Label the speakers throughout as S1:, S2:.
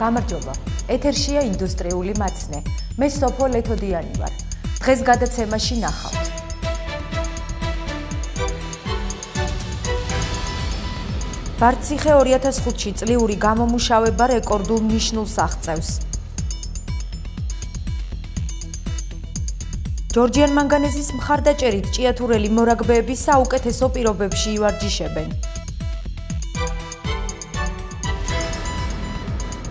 S1: გამარჯობა. ეთერშია ინდუსტრიული მაცნე. მე სოფო ლეთოდიანი ვარ. დღეს გადაცემაში ნახავთ. ვარციხე 2005-ში წლიური გამომუშავება რეკორდულ ნიშნულს აღწევს. ჯორჯიან მანგანეზის მხარდაჭერით ჭიათურელი მორაგბეები საუკეთესო პირობებში ივარჯიშებენ.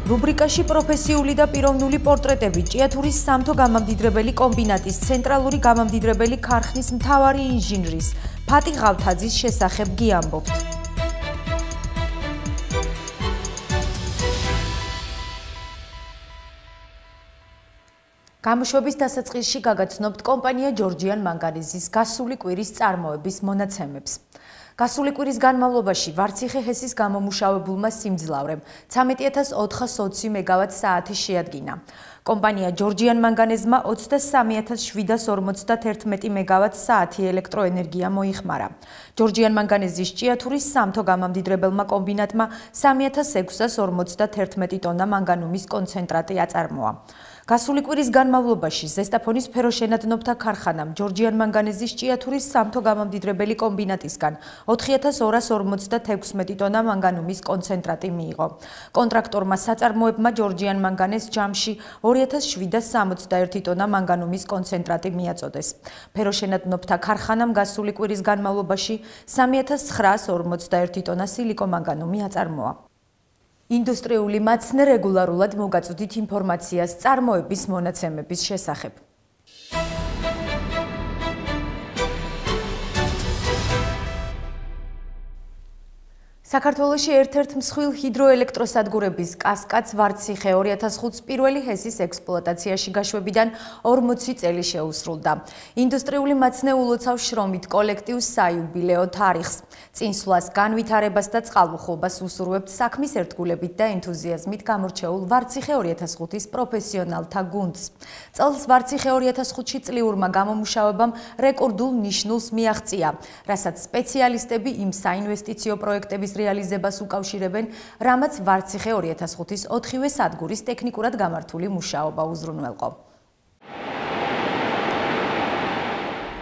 S1: რუბრიკაში პროფესიული და პიროვნული პორტრეტები ჭიათურის სამთო გამამდიდრებელი კომბინატის ცენტრალური გამამდიდრებელი ქარხნის მთავარი ინჟინრის ფატი ღავთაძის შესახებ გიამბობთ. გამოშვების დასაწყისში გაგაცნობთ კომპანია ჯორჯიან მანგანეზის გასული კვირის წარმოების მონაცემებს. გასული კვირის განმავლობაში ვარციხე ჰესის გამომუშავებულმა სიმძლავრემ 13420 მეგავატ საათი შეადგინა. კომპანია ჯორჯიან მანგანეზმა 23751 მეგავატ საათი ელექტროენერგია მოიხმარა. ჯორჯიან მანგანეზის ჭიათურის სამთო გამამდიდრებელმა კომბინატმა 3651 ტონა მანგანუმის კონცენტრატი აწარმოა. გასული კვირის განმავლობაში ზესტაფონის ფეროშენადნობთა ქარხანამ ჯორჯიან მანგანეზის ჭიათურის სამთო გამამდიდრებელი კომბინატისგან 4256 ტონა მანგანუმის კონცენტრატი მიიღო. კონტრაქტორმა საწარმოებმა ჯორჯიან მანგანეს ჯამში 2761 ტონა მანგანუმის კონცენტრატი მიაწოდეს. ფეროშენადნობთა ქარხანამ გასული კვირის განმავლობაში 3951 ტონა სილიკომანგანუმი აწარმოა. ინდუსტრიული მაცნე რეგულარულად მოგაწვდით ინფორმაციას წარმოების მონაცემების შესახებ. საქართველოში ერთ-ერთ მსხვილ ჰიდროელექტროსადგურების კასკადს ვარციხე 2005 პირველი ჰესის ექსპლუატაციაში გაშვებიდან 40 წელი შეუსრულდა. ინდუსტრიული მაცნე ულოცავს შრომით კოლექტივს საიუბილეო თარიღს. წინსვლას, განვითარებას და წყალუხობას უსურვებთ საქმის ერთგულებით და ენთუზიაზმით გამორჩეულ ვარციხე 2005-ის პროფესიონალთა გუნდს. წელს ვარციხე 2005-ში წლიურმა გამომუშავებამ რეკორდულ ნიშნულს მიაღწია, რასაც სპეციალისტები იმ საინვესტიციო პროექტების რეალიზებას უკავშირებენ, რამაც ვარციხე 2005-ის 4-ვე სადგურის ტექნიკურად გამართული მუშაობა უზრუნველყო.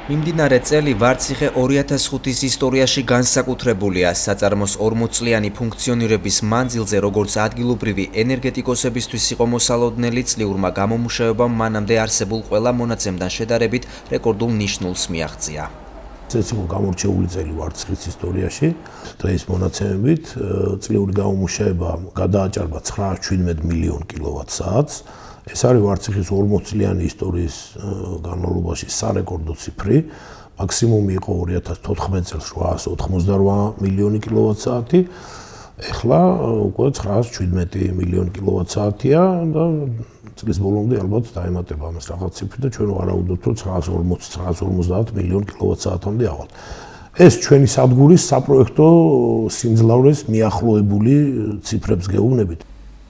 S2: მიმდინარე წელი ვარციხე 2005-ის ისტორიაში განსაკუთრებულია საწარმოს 40 წლიანი ფუნქციონირების მანძილზე როგორც ადგილობრივი ენერგეტიკოსებისთვის იყო მოსალოდნელი წლიურმა გამომუშავებამ მანამდე არსებულ ყველა მონაცემთან შედარებით რეკორდულ ნიშნულს მიაღწია.
S3: ეს იყო გამორჩეული წელი ვარციხის ისტორიაში. დღეს მონაცემებით წლიური გამომუშავება გადააჭარბა 917 მილიონ კილოვატ-საათს. ეს არის ვარციხის 40 წლიანი ისტორიის განმავლობაში სარეკორდო ციფრი. მაქსიმუმი იყო 2014 წელს 888 მილიონი კილოვატ-საათი. ეხლა უკვე 917 მილიონი კილოვატ-საათია და წლის ბოლომდე ალბათ დაემატება ამას რაღაც ციფრი და ჩვენ ვარაუდობთ რომ 940-950 მილიონი კილოვატ-საათამდე ავალ. ეს ჩვენი სადგურის საპროექტო სიმძლავრეს მიახლოებული ციფრებს გეუბნებით.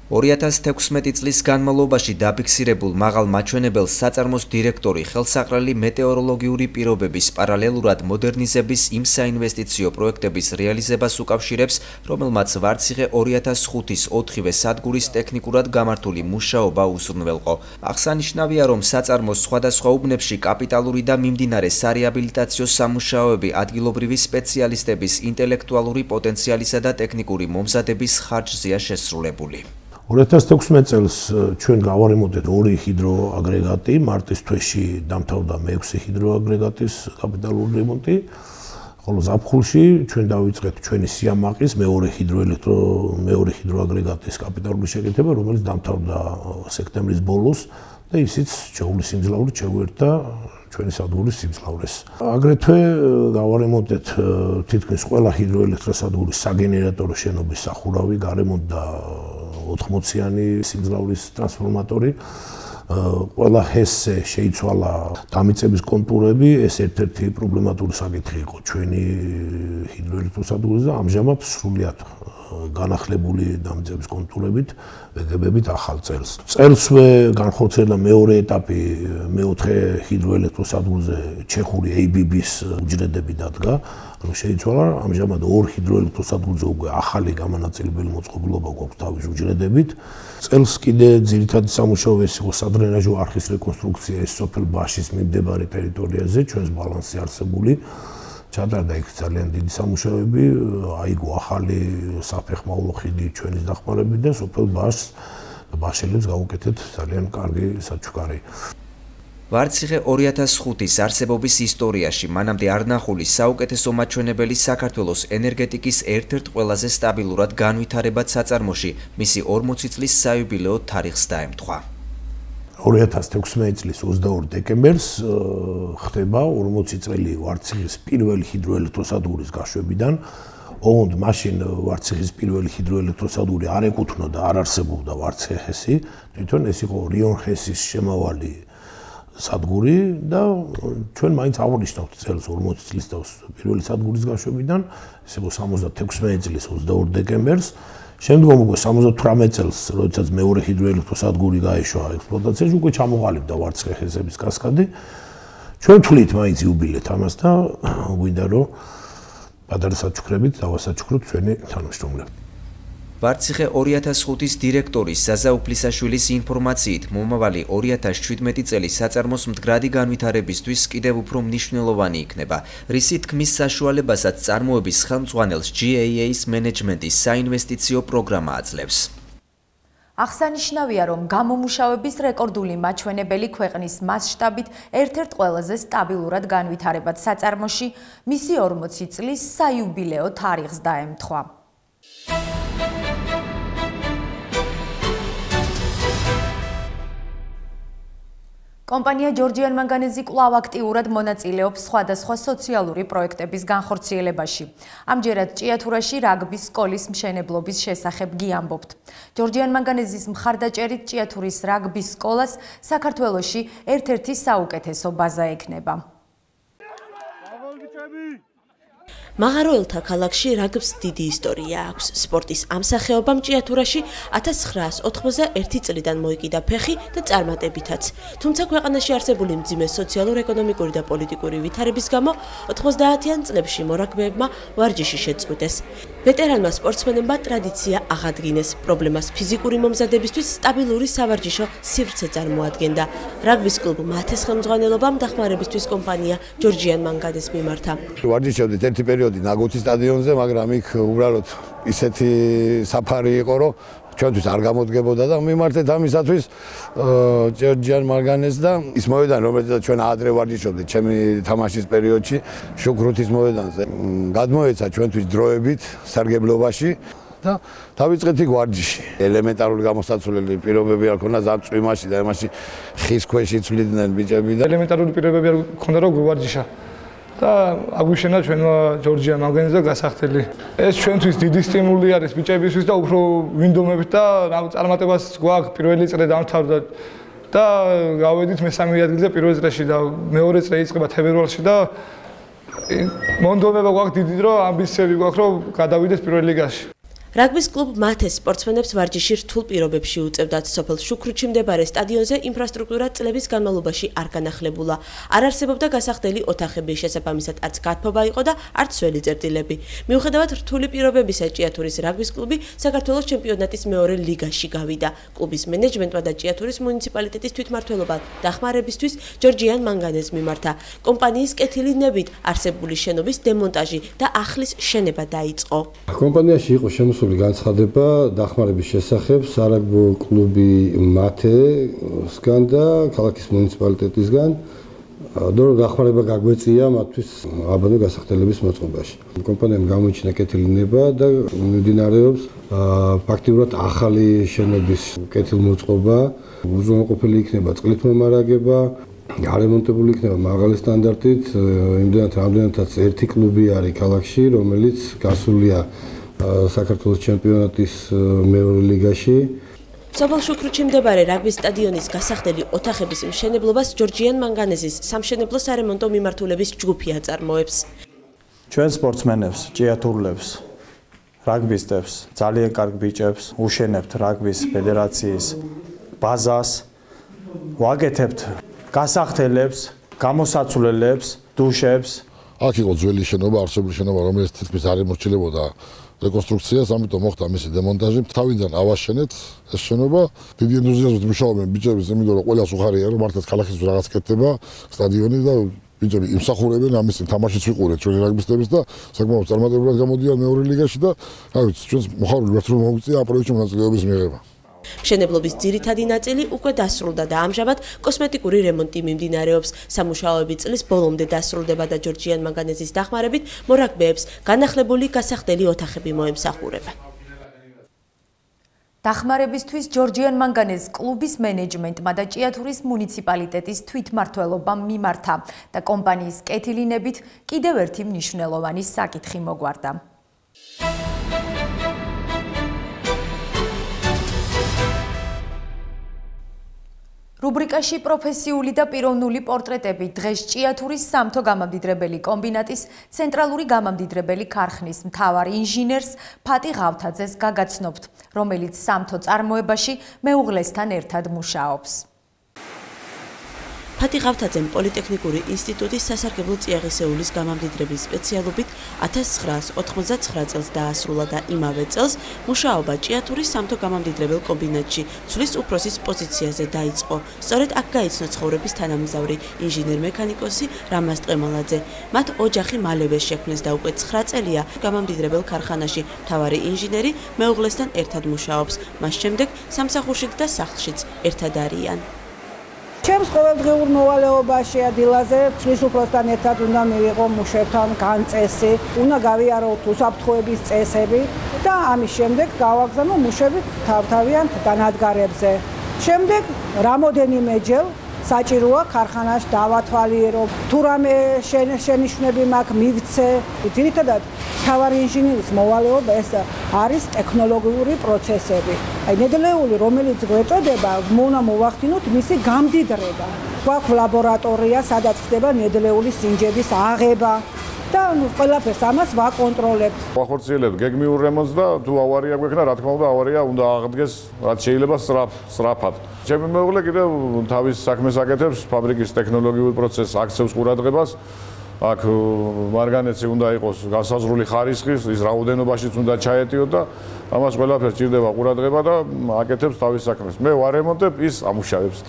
S2: 2016 წლის განმავლობაში დაფიქსირებულ მაღალ მაჩვენებელს საწარმოს დირექტორი ხელსაყრელი მეტეოროლოგიური პირობების პარალელურად მოდერნიზების იმ საინვესტიციო პროექტების რეალიზებას უკავშირებს, რომელმაც ვარციხე 2005-ის 4-ვე სადგურის ტექნიკურად გამართული მუშაობა უსურნველყო. აღსანიშნავია, რომ საწარმოს სხვადასხვა უბნებში კაპიტალური და მიმდინარე სარეაბილიტაციო სამუშაოები ადგილობრივი სპეციალისტების ინტელექტუალური პოტენციალისა და ტექნიკური მომზადების ხარჯზეა შესრულებული.
S3: 2016 წელს ჩვენ გავარემონტეთ ორი ჰიდროაგრეგატი, მარტის თვეში დამთავრდა მე-6 ჰიდროაგრეგატის კაპიტალური რემონტი. ხოლო ზაფხულში ჩვენ დავიწყეთ ჩვენი სიამაყის მეორე ჰიდროელექტრო მეორე ჰიდროაგრეგატის კაპიტალური შეკეთება, რომელიც დამთავრდა სექტემბრის ბოლოს და ისიც ჩაული სიმძლავრით შეგვერთა ჩვენი სადგურის სიმძლავრეს. აგრეთვე გავარემონტეთ თითქმის ყველა ჰიდროელექტროსადგურის საგენერატორო შენობის სახურავი, გარემონტდა 80-იანი სიმძლავრის ტრანსფორმატორი ყველა ჰესზე შეიცვალა დამიწების კონტურები, ეს ერთ-ერთი პრობლემატური საკითხი იყო. ჩვენი ჰიდროელექტროსადგურზე და ამჟამად სრულიად განახლებული დამძების კონტურებით ვეგებებით ახალ წელს. წელსვე განხორციელა მეორე ეტაპი მეოთხე ჰიდროელექტროსადგურზე ჩეხური ABB-ის უჯრედები დადგა. ანუ შეიცვალა ამჟამად ორ ჰიდროელექტროსადგურზე უკვე ახალი გამანაწილებელი მოწყობილობა გვაქვს თავის უჯრედებით. წელს კიდე ძირითადი სამუშაო ეს იყო სადრენაჟო არხის რეკონსტრუქცია ეს სოფელ ბაშის მიმდებარე ტერიტორიაზე, ჩვენს ბალანსი არსებული. ჩატარდა იქ ძალიან დიდი სამუშაოები, აიგო ახალი საფეხმავლო ხიდი ჩვენის დახმარებით და სოფელ ბაშს ბაშელებს გაუკეთეთ ძალიან კარგი საჩუქარი.
S2: ვარციხე 2005-ის არსებობის ისტორიაში მანამდე არ ნახული საუკეთესო მაჩვენებელი საქართველოს ენერგეტიკის ერთ-ერთ ყველაზე სტაბილურად განვითარებად საწარმოში მისი 40 წლის საიუბილეო თარიღს დაემთხვა.
S3: 2016 წლის 22 დეკემბერს ხდება 40 წელი ვარციხის პირველი ჰიდროელექტროსადგურის გაშვებიდან. ოღონდ მაშინ ვარციხის პირველი ჰიდროელექტროსადგური არ ეკუთვნოდა, არ არსებობდა ვარციხესი, თვითონ ეს იყო რიონხესის შემავალი სადგური და ჩვენ მაინც აღნიშნავთ წელს 40 წლის თავს პირველი სადგურის გაშვებიდან, ეს იყო 76 წლის 22 დეკემბერს. შემდგომ უკვე 78 წელს, როდესაც მეორე ჰიდროელექტროსადგური გაიშვა ექსპლუატაციაში, უკვე ჩამოყალიბდა ვარცხეხესების კასკადი. ჩვენ თვლით მაინც იუბილეთ ამას და გვინდა რომ პატარა საჩუქრებით დავასაჩუქროთ ჩვენი თანამშრომლები.
S2: ვარციხე 2005-ის დირექტორის ზაზა უფლისაშვილის ინფორმაციით, მომავალი 2017 წელი საწარმოს მდგრადი განვითარებისთვის კიდევ უფრო მნიშვნელოვანი იქნება. რისი თქმის საშუალებასაც წარმოების ხელმძღვანელს GAA-ის მენეჯმენტის საინვესტიციო პროგრამა აძლევს.
S1: აღსანიშნავია, რომ გამომუშავების რეკორდული მაჩვენებელი ქვეყნის მასშტაბით ერთ-ერთ ყველაზე სტაბილურად განვითარებად საწარმოში მისი 40 წლის საიუბილეო თარიღს დაემთხვა. კომპანია ჯორჯიან მანგანეზი კვლავ აქტიურად მონაწილეობს სხვადასხვა სოციალური პროექტების განხორციელებაში. ამჯერად ჭიათურაში რაგბის სკოლის მშენებლობის შესახებ გიამბობთ. ჯორჯიან მანგანეზის მხარდაჭერით ჭიათურის რაგბის სკოლას საქართველოში ერთ-ერთი საუკეთესო ბაზა ექნება.
S4: მაღაროელთა ქალაქში რაგბს დიდი ისტორია აქვს. სპორტის ამ სახეობამ ჭიათურაში 1991 წლიდან მოიკიდა ფეხი და წარმატებითაც. თუმცა ქვეყანაში არსებული მძიმე სოციალურ-ეკონომიკური და პოლიტიკური ვითარების გამო 90-იან წლებში მორაგბეებმა ვარჯიში შეწყვიტეს. ვეტერანმა სპორტსმენებმა ტრადიცია აღადგინეს. პრობლემას ფიზიკური მომზადებისთვის სტაბილური სავარჯიშო სივრცე წარმოადგენდა. რაგბის კლუბ მათეს ხელმძღვანელობამ დახმარებისთვის კომპანია ჯორჯიან მანგადეს მიმართა.
S5: ვარჯიშობდით ერთი პერიოდი ნაგოცის სტადიონზე, მაგრამ იქ უბრალოდ ისეთი საფარი იყო, რომ ჩვენთვის არ გამოდგებოდა და მიმართეთ ამისათვის ჯორჯიან მარგანეს და ის მოედანი, რომელზეც ჩვენ ადრე ვარჯიშობდით ჩემი თამაშის პერიოდში, შუქრუთის მოედანზე. გადმოეცა ჩვენთვის დროებით სარგებლობაში და დავიწყეთ იქ ვარჯიში. ელემენტარული გამოსაცვლელი პირობები არ ქონდა ზამწვიმაში და იმაში ხის ქვეშ იცვლიდნენ ბიჭები და
S6: ელემენტარული პირობები არ ქონდა რომ გვარჯიშა. და აგვიშენა ჩვენ ჯორჯია მაგენზე გასახდელი. ეს ჩვენთვის დიდი სტიმული არის ბიჭებისთვის და უფრო ვინდომებით და წარმატებას გვაქვს პირველი წრე დამთავრდა და გავედით მესამე ადგილზე პირველ წრეში და მეორე წრე იწყება თებერვალში და მონდომება გვაქვს დიდი დრო ამბიციები გვაქვს რომ გადავიდეთ პირველ ლიგაში.
S4: რაგბის კლუბ მათეს სპორტსმენებს ვარჯიში რთულ პირობებში უწევდათ სოფელ შუქრუჩი მდებარე სტადიონზე ინფრასტრუქტურა წლების განმავლობაში არ განახლებულა. არ არსებობდა გასახდელი ოთახები, შესაბამისად არც გათბობა იყო და არც სველი წერტილები. მიუხედავად რთული პირობებისა, ჭიათურის რაგბის კლუბი საქართველოს ჩემპიონატის მეორე ლიგაში გავიდა. კლუბის მენეჯმენტმა და ჭიათურის მუნიციპალიტეტის თვითმმართველობა დახმარებისთვის ჯორჯიან მანგანეს მიმართა. კომპანიის კეთილინებით არსებული შენობის დემონტაჟი და ახლის შენება დაიწყო.
S7: კომპანიაში იყო შემოსული გასული განცხადება დახმარების შესახებ სარაგბო კლუბი მათესგან და ქალაქის მუნიციპალიტეტისგან დრო დახმარება გაგვეწია მათთვის აბანო გასახდელების მოწყობაში. კომპანიამ გამოიჩინა კეთილინება და მიმდინარეობს ფაქტიურად ახალი შენობის კეთილმოწყობა, უზრუნველყოფილი იქნება წყლით მომარაგება, გარემონტებული იქნება მაღალი სტანდარტით, იმდენად რამდენადაც ერთი კლუბი არის ქალაქში, რომელიც გასულია საქართველოს ჩემპიონატის მეორე ლიგაში.
S4: საბალ შუქრუჩი მდებარე რაგბის სტადიონის გასახდელი ოთახების მშენებლობას ჯორჯიან მანგანეზის სამშენებლო
S8: რაგბისტებს, ძალიან კარგ ბიჭებს, უშენებთ რაგბის ფედერაციის ბაზას, ვაკეთებთ გასახთელებს, გამოსაცვლელებს, დუშებს.
S9: აქ იყო ძველი შენობა, არსებული შენობა, რომელიც თითქმის არ ემორჩილებოდა რეკონსტრუქციას, ამიტომ მოხდა მისი დემონტაჟი. თავიდან ავაშენეთ ეს შენობა. დიდი ენთუზიაზმით მუშაობენ ბიჭები, იმიტომ რომ ყველას უხარია რომ მართლაც ქალაქის რაღაც კეთდება, სტადიონი და ბიჭები იმსახურებენ ამის თამაშიც ვიყურეთ ჩვენი რაგბისტების და საკმაოდ წარმატებულად გამოდიან მეორე ლიგაში და რა ვიცი, ჩვენს მოხარული ვართ რომ მოგვიწია ამ პროექტში მონაწილეობის მიღება.
S4: მშენებლობის ძირითადი ნაწილი უკვე დასრულდა და ამჟამად კოსმეტიკური რემონტი მიმდინარეობს. სამუშაოები წლის ბოლომდე დასრულდება და ჯორჯიან მაგანეზის დახმარებით მორაგბეებს განახლებული გასახდელი ოთახები მოემსახურება.
S1: დახმარებისთვის ჯორჯიან მანგანეს კლუბის მენეჯმენტმა და ჭიათურის მუნიციპალიტეტის თვითმმართველობამ მიმართა და კომპანიის კეთილინებით კიდევ ერთი მნიშვნელოვანი საკითხი მოგვარდა. რუბრიკაში პროფესიული და პიროვნული პორტრეტები დღეს ჭიათურის სამთო გამამდიდრებელი კომბინატის ცენტრალური გამამდიდრებელი ქარხნის მთავარ ინჟინერს ფატი ღავთაძეს გაგაცნობთ, რომელიც სამთო წარმოებაში მეუღლესთან ერთად მუშაობს.
S4: ფატიღავთაძემ პოლიტექნიკური ინსტიტუტის სასარგებლო წიაღისეულის გამამდიდრების სპეციალობით 1999 წელს დაასრულა და იმავე წელს მუშაობა ჭიათურის სამთო გამამდიდრებელ კომბინატში ცვლის უფროსის პოზიციაზე დაიწყო. სწორედ აქ გაიცნო ცხოვრების თანამგზავრი ინჟინერ-მექანიკოსი რამაზ ტყემალაძე. მათ ოჯახი მალევე შექმნეს და უკვე 9 წელია გამამდიდრებელ ქარხანაში მთავარი ინჟინერი მეუღლესთან ერთად მუშაობს. მას შემდეგ სამსახურში და სახლშიც ერთად არიან.
S10: ჩემს ყოველდღიურ მოვალეობაში ადილაზე წლის უფროსთან ერთად უნდა მივიღო მუშებთან განწესი, უნდა გავიაროთ უსაფრთხოების წესები და ამის შემდეგ გავაგზავნო მუშები თავთავიან განადგარებზე. შემდეგ რამოდენიმეჯერ საჭიროა ქარხანაში დავათვალიერო თუ რამე შენიშვნები მაქვს მივცე. ძირითადად თავარი ინჟინერის მოვალეობა ეს არის ტექნოლოგიური პროცესები. აი ნედლეული რომელიც გვეწოდება მოუნა მოვახდინოთ მისი გამდიდრება. გვაქვს ლაბორატორია სადაც ხდება ნედლეული სინჯების აღება და ნუ ყველაფერს ამას ვაკონტროლებთ.
S11: ვახორციელებთ გეგმიურ რემონტს და თუ ავარია გვექნა, რა თქმა უნდა, ავარია უნდა აღდგეს, რაც შეიძლება სწრაფ, სწრაფად. ჩემი მეუღლე კიდევ თავის საქმეს აკეთებს, ფაბრიკის ტექნოლოგიურ პროცესს აქცევს ყურადღებას. აქ მარგანეცი უნდა იყოს გასაზრული ხარისხის, ის რაოდენობაშიც უნდა ჩაეტიოთ და ამას ყველაფერს ჭირდება ყურადღება და აკეთებს თავის საქმეს. მე ვარემონტებ, ის ამუშავებს.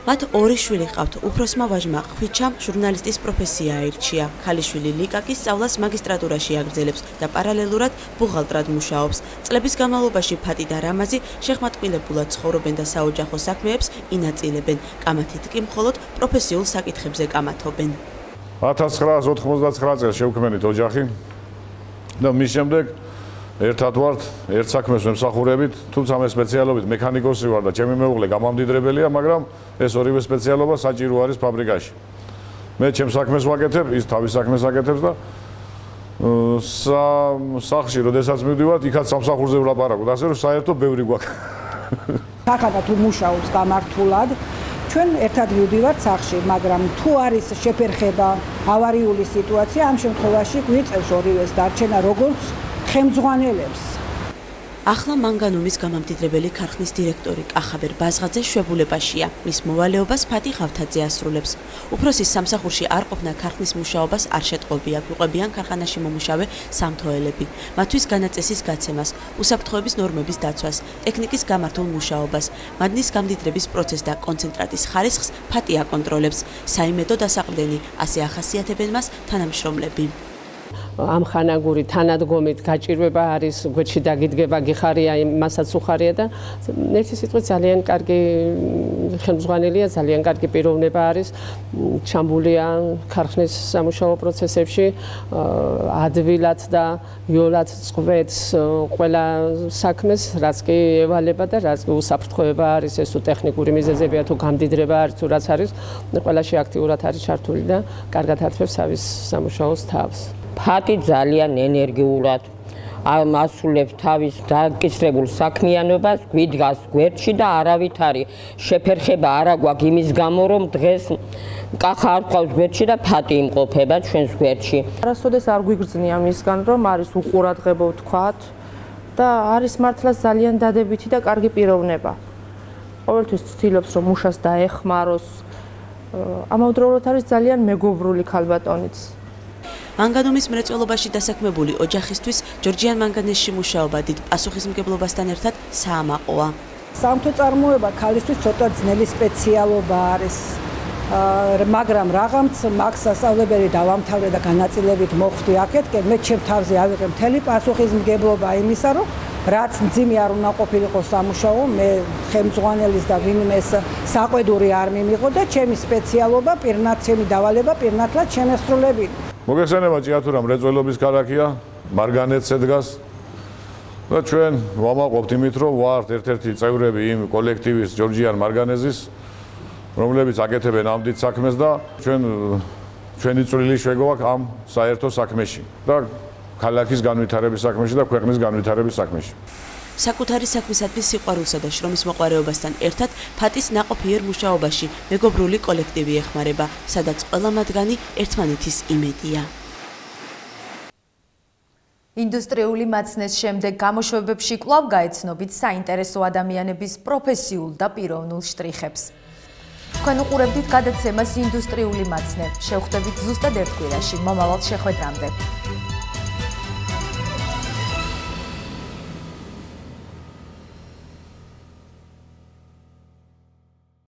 S4: მათ ორი შვილი ჰყავთ. უფროსმა ვაჟმა ხვიჩამ ჟურნალისტის პროფესია აირჩია. ქალიშვილი ლიკაკი სწავლას მაგისტრატურაში აგრძელებს და პარალელურად ბუღალტრად მუშაობს. წლების განმავლობაში ფატი და რამაზი შეხმატყილებულად ცხოვრობენ და საოჯახო საქმეებს ინაწილებენ. კამათით კი მხოლოდ პროფესიულ საკითხებზე კამათობენ.
S11: 1999 წელს შევქმნით ოჯახი და მის შემდეგ ერთად ვართ, ერთ საქმეს ვემსახურებით, თუმცა მე სპეციალობით მექანიკოსი ვარ და ჩემი მეუღლე გამამდიდრებელია, მაგრამ ეს ორივე სპეციალობა საჭირო არის ფაბრიკაში. მე ჩემს საქმეს ვაკეთებ, ის თავის საქმეს აკეთებს და სახლში, როდესაც მივდივარ, იქაც სამსახურზე ვლაპარაკობ, ასე რომ საერთოდ ბევრი გვაქვს.
S10: ახლა თუ მუშაობს გამართულად, ჩვენ ერთად მივდივართ სახლში, მაგრამ თუ არის შეფერხება, ავარიული სიტუაცია, ამ შემთხვევაში გვიწევს ორივეს დარჩენა როგორც ხელმძღვანელებს.
S4: ახლა მანგანუმის გამამდიდრებელი ქარხნის დირექტორი კახაბერ ბაზღაძე შვებულებაშია. მის მოვალეობას ფათი ხავთაძე ასრულებს. უფროსის სამსახურში არ ყოფნა ქარხნის მუშაობას არ შეტყობია, გვიყვებიან ქარხანაში მომუშავე სამთოელები. მათთვის განაწესის გაცემას, უსაფრთხოების ნორმების დაცვას, ტექნიკის გამართულ მუშაობას, მადნის გამდიდრების პროცესს და კონცენტრატის ხარისხს ფათი აკონტროლებს. საიმედო დასაყრდენი ასე ახასიათებენ მას თანამშრომლები.
S12: ამხანაგური თანადგომით გაჭირვება არის გვერდში დაგიდგება გიხარია მასაც უხარია და ერთი სიტყვით ძალიან კარგი ხელმძღვანელია ძალიან კარგი პიროვნება არის. ჩამბულია ქარხნის სამუშაო პროცესებში ადვილად და იოლად წვეთს ყველა საქმეს რაც კი ევალება და რაც კი უსაფრთხოება არის ეს თუ ტექნიკური მიზეზებია თუ გამდიდრება არის თუ რაც არის ყველაში აქტიურად არის ჩართული და კარგად ართვებს თავის სამუშაოს თავს
S13: ფატი ძალიან ენერგიულად ასულებს თავის დაკისრებულ საქმიანობას, გვიდგას გვერდში და არავით არის შეფერხება არა გვაქვს იმის გამო, რომ დღეს კახა არ ყავს გვერდში და ფატი იმყოფება ჩვენს გვერდში.
S14: არასოდეს არ გვიგრძნია მისგან, რომ არის უყურადღებო ვთქვათ,
S12: და არის მართლაც ძალიან დადებითი და კარგი პიროვნება. ყოველთვის ცდილობს რომ მუშას დაეხმაროს. ამავდროულად არის ძალიან მეგობრული ქალბატონიც.
S4: მანგანუმის მრეწველობაში დასაქმებული ოჯახისთვის ჯორჯიან მანგანესში მუშაობა დიდ პასუხისმგებლობასთან ერთად საამაყოა.
S10: სამთო წარმოება ქალისთვის ცოტა ძნელი სპეციალობა არის. მაგრამ რაღაცა მაგ სასწავლებელი დავამთავრე და განაწილებით მოხვდი აქეთკენ მე ჩემ თავზე ავიღე მთელი პასუხისმგებლობა იმისა რომ რაც მძიმე არ უნდა ყოფილიყო სამუშაო მე ხელმძღვანელის და ვინმეს საყვედური არ მიმიღო და ჩემი სპეციალობა პირნად ჩემი დავალება პირნადლად შემესრულებინა
S11: მოგესალმება ჭიათურა მრეწველობის ქალაქია მარგანეცე დგას და ჩვენ ვამაყობთ იმით რომ ვართ ერთ-ერთი წევრები იმ კოლექტივის ჯორჯიან მარგანეზის რომლებიც აკეთებენ ამ დიდ საქმეს და ჩვენ ჩვენი წვლილი შეგვაქვს ამ საერთო საქმეში და ქალაქის განვითარების საქმეში და ქვეყნის განვითარების საქმეში.
S4: საკუთარი საქმისათვის სიყვარულსა და შრომისმოყვარეობასთან ერთად ფატის ناყოფიერ მუშაობაში მეგობრული კოლექტივი ეხმარება, სადაც ყველა მათგანი ერთმანეთის იმედია.
S1: ინდუსტრიული მაცნის შემდეგ გამოშვებებში კვლავ გაეცნობით საინტერესო ადამიანების პროფესიულ და პიროვნულ შტრიხებს. თქვენ უყურებდით გადაცემას ინდუსტრიული მაცნე. შევხვდებით ზუსტად ერთ კვირაში მომავალ შეხვედრამდე.